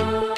Thank you.